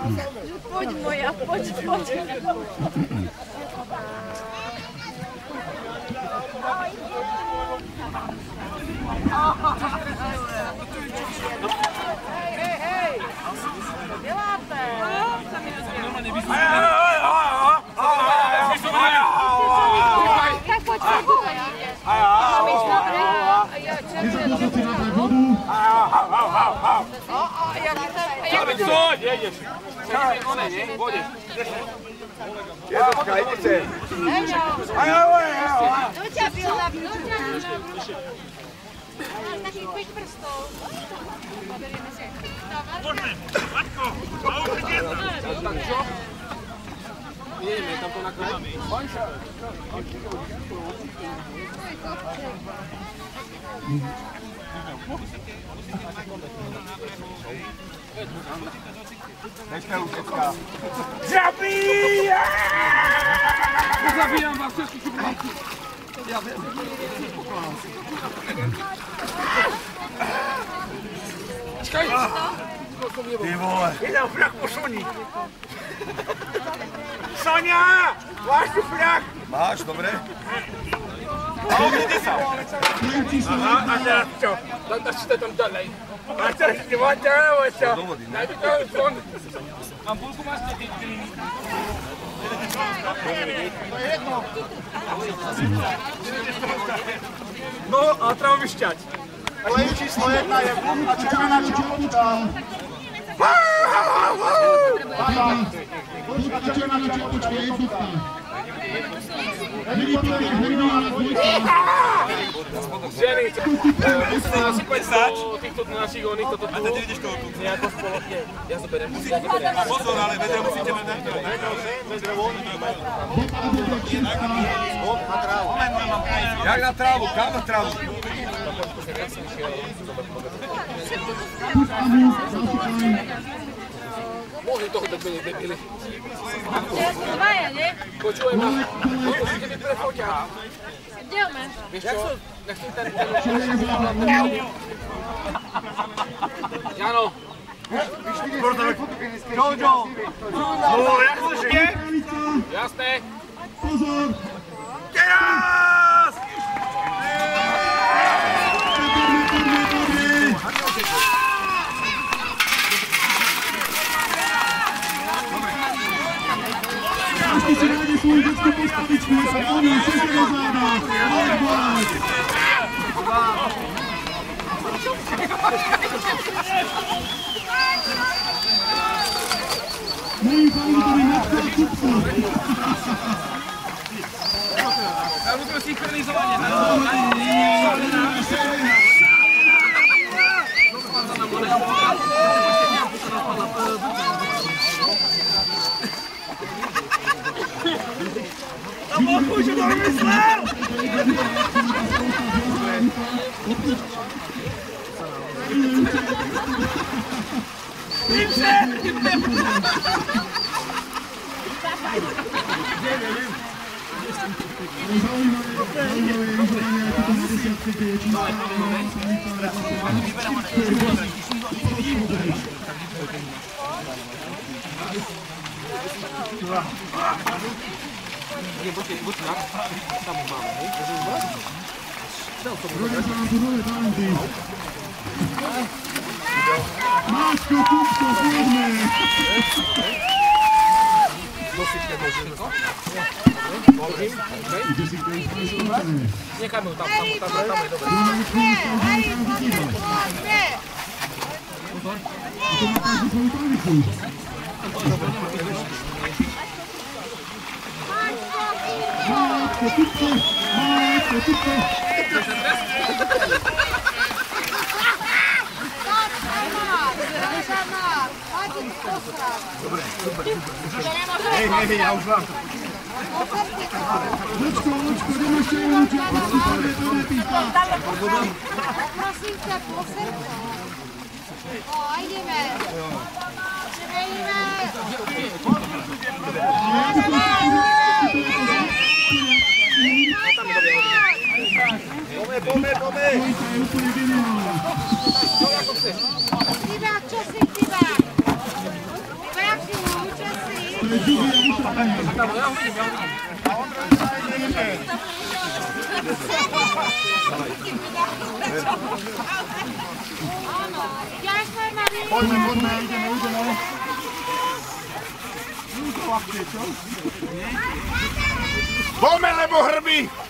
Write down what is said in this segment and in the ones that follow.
Pode moer, pode, pode. Hey, hey! Delata! Nossa, meu Deus! Как хочешь, я Davidson, jedziesz. One, nie? Wodzie. Jezus, kajnice. Ajo, ajo, ajo. Ducia biła, ducia biła. Takich pójść prosto. Dobry, Matko, mało wygięta. Oui, mais tant qu'on a quand même. Соня! Вашу прях! Máš, dobre? A odíde sa. A teraz čo? Dačte tam ďalej. A teraz ti máte, alebo čo? Najdi to fond. A bulku máš to tým. No a treba vyšťať. Play číslo jedna je blúk a červená červená. Adam! Čapočka. Počka červená čapočka jednotka. Heritová, Heritová dvojka. Ženy, musíte nasypať do týchto našich oných, toto tu. A ty vidíš koľko? Nejako spoločne. Ja zoberiem. Ja zoberiem. Pozor, ale vedre musíte mať najprv. Jak na trávu, kam na trávu? Mohli toho poquito que te pili te pili. Počujeme, musíte mi prefoťa. Jdeme. Víš čo, nechci tady ten Jano. Jojo. No, jak to žije? Jasné. Pozor. Yeah! свою детскую песню отличную Сакони и Сеси Лозана. Ну и поэтому не откажется. Vamos de novo, Islau! Thank you. Nie, bo się butnak, tam mamy, nie? Jeżeli masz? Dał sobie. Drugie zaranturuje do Andy. Maćko, kupko, kurny! Dosyć tego żywego. Nie kamił tam, tam, tam, tam, tam, dobra. Ej, Boże! Ej, Boże! To svoju pravicu. Máčko, Kupko, Máčko, Kupko. Hej, hej, ja už vám to. Lučko, Lučko, ideme ešte jednu čiapočku, poďme, poďme, píška. Prosím ťa, srdcu. O, ideme. Ideme. Pome, pome, pome. Dvojka je úplne geniálna. Divák, čo si divák? Divák si Žuby a Ušatný. Ďakujem, Marie. Poďme, poďme, ideme, ideme. Poďme, lebo hrby!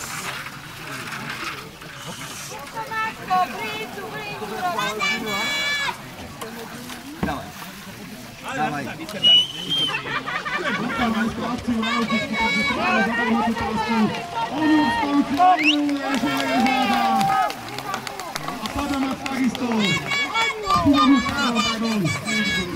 Dawaj. Dawaj. Perintah untuk menikmati.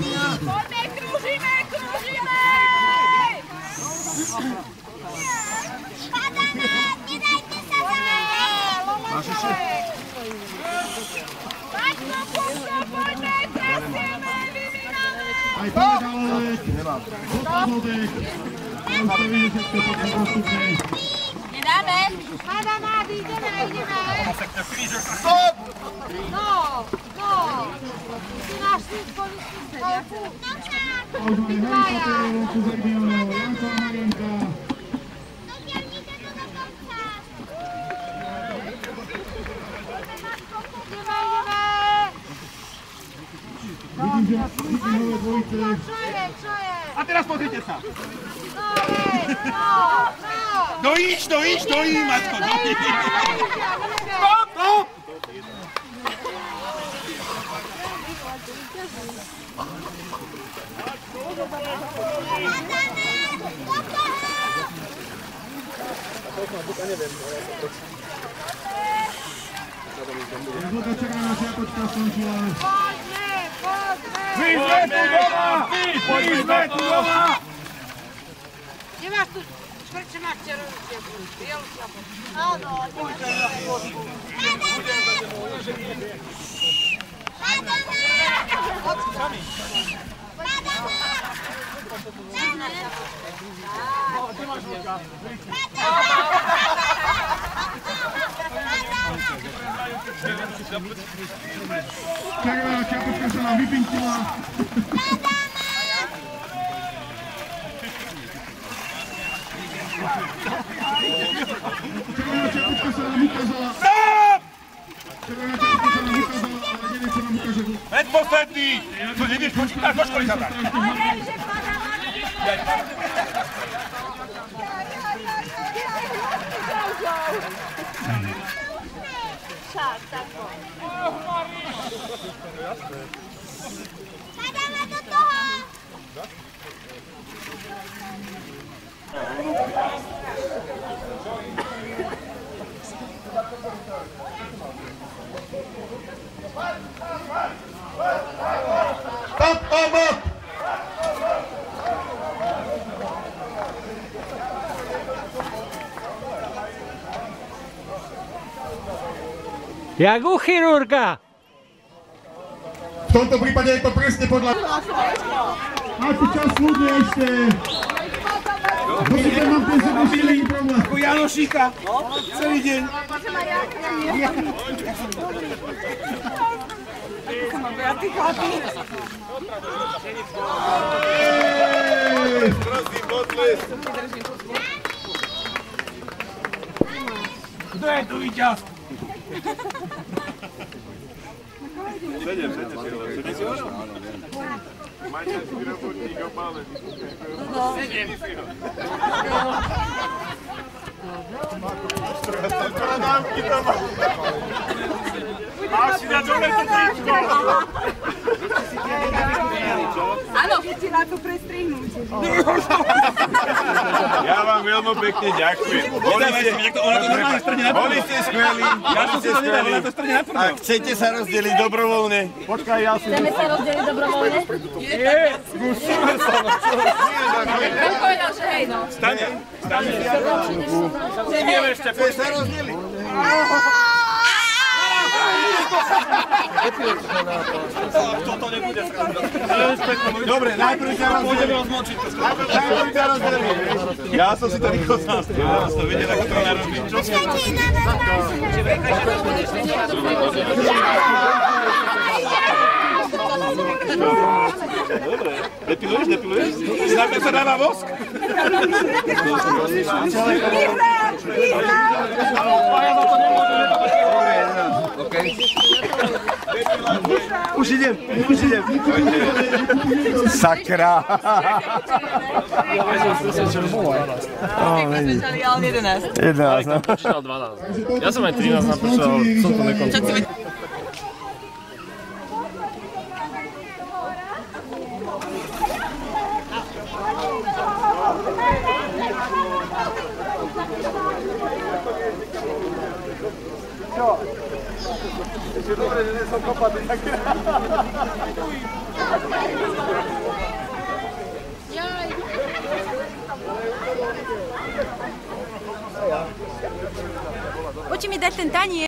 Ajde, Galek! Odobek! Nastavili se ste pod postupne. Ideme! Hajde, Nadi, ideme, ideme! Stop! No, no! Ti naš nis policijski. Dobro! Ožmane Henko, Terevo, Kuzak Dijano, Janko Marijenka, Vidím, že vidím nové dvojice. Čo je, čo je? A teraz pozrite sa. No, hej, no, no. Dojíš, dojíš, dojí, Matko, dojí. Stop! Stop! Žltá červená čiapočka skončila. Imaš tu škrčemak čarovnice, bijelu jabuku. Ano, Madonna! Madonna! Kijk maar, ik heb het gezien aan wie vindt je maar. Ed ostatni! Co Kadang-kadang tuh. Jak u chirurga. V tomto prípade je to presne podľa... Máte čas ľudne ešte. Dobre, mám ten sebou problém. Ako Janošíka. Celý deň. Kto je tu víťaz? Sedem, sedem, Maďarský robotník opálený. Sedem si ho. Pradávky doma. Máš si na dole to tričko. Áno, si na to prestrihnúť. Ja vám veľmi pekne ďakujem. Boli ste, boli ste skvelí. Ja som si to nedal, to strne na Ak chcete sa rozdeliť dobrovoľne, počkaj, ja si... Chceme sa rozdeliť dobrovoľne? On povedal, že hej, no. Stane, stane. Chceš sa rozdeliť? Dobre, najprv ťa rozdelím. Najprv ťa rozdelím. Ja som si to rýchlo zastavil. Ja som vedel, ako to narobiť. Čo si Dobre, depiluješ, depiluješ? Najprv sa dáva vosk? Už ok? Usilim, usilim. Sakra. Idealni 11. 11. Ja sam je 13 napisao, sam to nekom. się, dobre, że nie są kopaty takie. Chodźcie mi dać ten taniec.